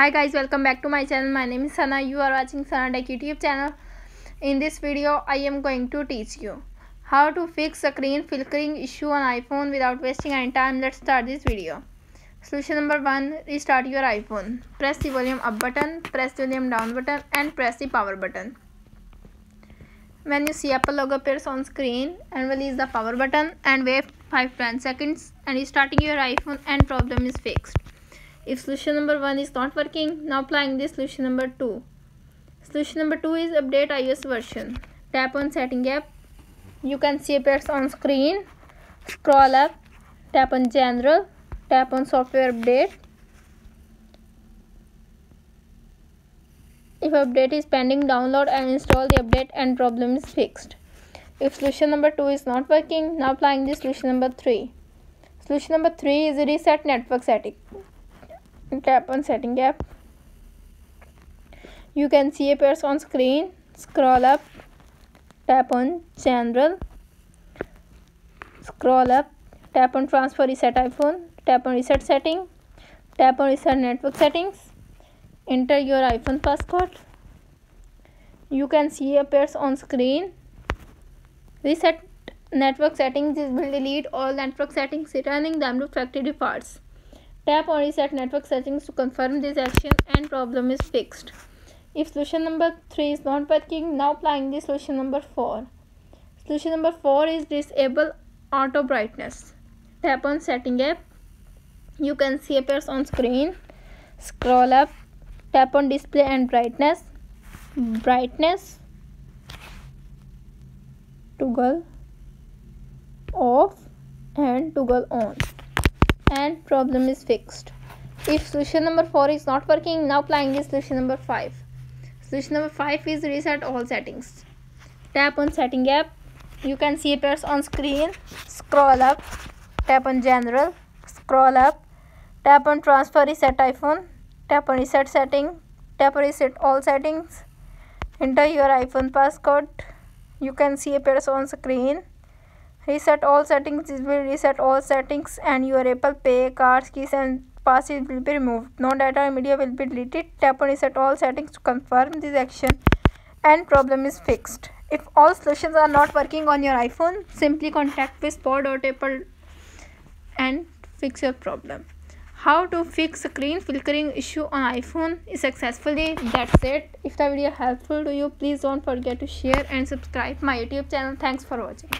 hi guys welcome back to my channel. My name is sana. You are watching sana tech youtube channel. In this video i am going to teach you how to fix screen flickering issue on iphone without wasting any time. Let's start this video. Solution number one restart your iphone. Press the volume up button press the volume down button and press the power button. When you see apple logo appears on screen and release the power button and wait 5 10 seconds and restarting your iphone and problem is fixed if solution number 1 is not working, now applying this solution number 2. Solution number 2 is update iOS version. Tap on setting app. You can see appears on screen. Scroll up. Tap on general. Tap on software update. If update is pending, download and install the update and problem is fixed. If solution number 2 is not working, now applying this solution number 3. Solution number 3 is reset network setting tap on setting app. You can see appears on screen. Scroll up. Tap on general. Scroll up. Tap on transfer reset iphone. Tap on reset setting. Tap on reset network settings. Enter your iphone passcode. You can see appears on screen. Reset network settings will delete all network settings returning them to factory defaults Tap on reset network settings to confirm this action and problem is fixed. If solution number 3 is not working, now applying the solution number 4. Solution number 4 is disable auto brightness. Tap on setting app. You can see appears on screen. Scroll up. Tap on display and brightness. Brightness. Toggle off and toggle on and problem is fixed. If solution number 4 is not working now applying this solution number 5 solution number 5 is reset all settings. Tap on setting app. You can see appears on screen. Scroll up. Tap on general. Scroll up. Tap on transfer reset iphone. Tap on reset setting. Tap on reset all settings. Enter your iphone passcode. You can see appears on screen reset all settings it will reset all settings and your apple pay cards keys and passes will be removed. No data or media will be deleted. Tap on reset all settings to confirm this action and problem is fixed. If all solutions are not working on your iphone simply contact whisper.apple and fix your problem. How to fix screen flickering issue on iphone successfully. That's it. If the video helpful to you please don't forget to share and subscribe my youtube channel. Thanks for watching